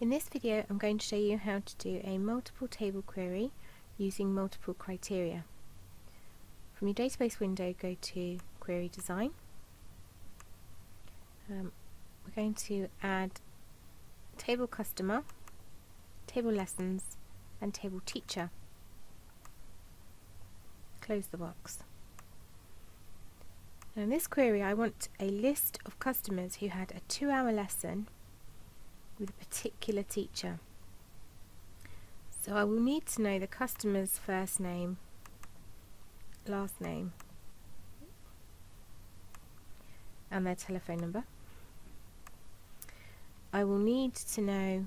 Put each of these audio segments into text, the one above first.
In this video I'm going to show you how to do a multiple table query using multiple criteria. From your database window go to Query Design. Um, we're going to add Table Customer, Table Lessons and Table Teacher. Close the box. Now in this query I want a list of customers who had a two hour lesson with a particular teacher. So I will need to know the customer's first name, last name and their telephone number. I will need to know,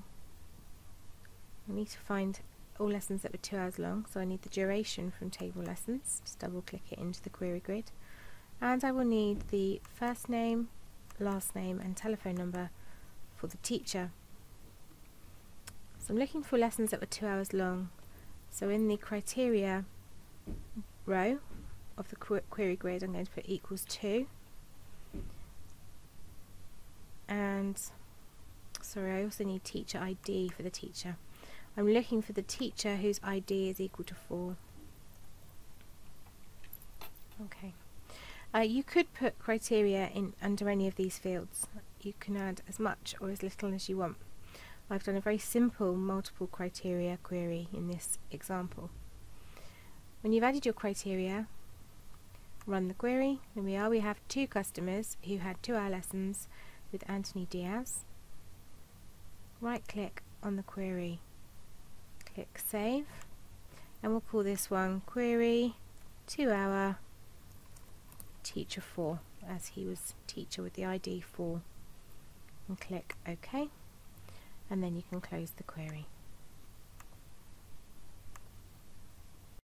I need to find all lessons that were two hours long, so I need the duration from table lessons, just double click it into the query grid. And I will need the first name, last name and telephone number for the teacher so I'm looking for lessons that were two hours long. So in the criteria row of the qu query grid I'm going to put equals 2 and sorry I also need teacher ID for the teacher. I'm looking for the teacher whose ID is equal to 4. Okay. Uh, you could put criteria in under any of these fields. You can add as much or as little as you want. I've done a very simple multiple criteria query in this example. When you've added your criteria, run the query, then we are, we have two customers who had two hour lessons with Anthony Diaz. Right click on the query, click save, and we'll call this one query two hour teacher 4 as he was teacher with the ID 4 and click OK and then you can close the query.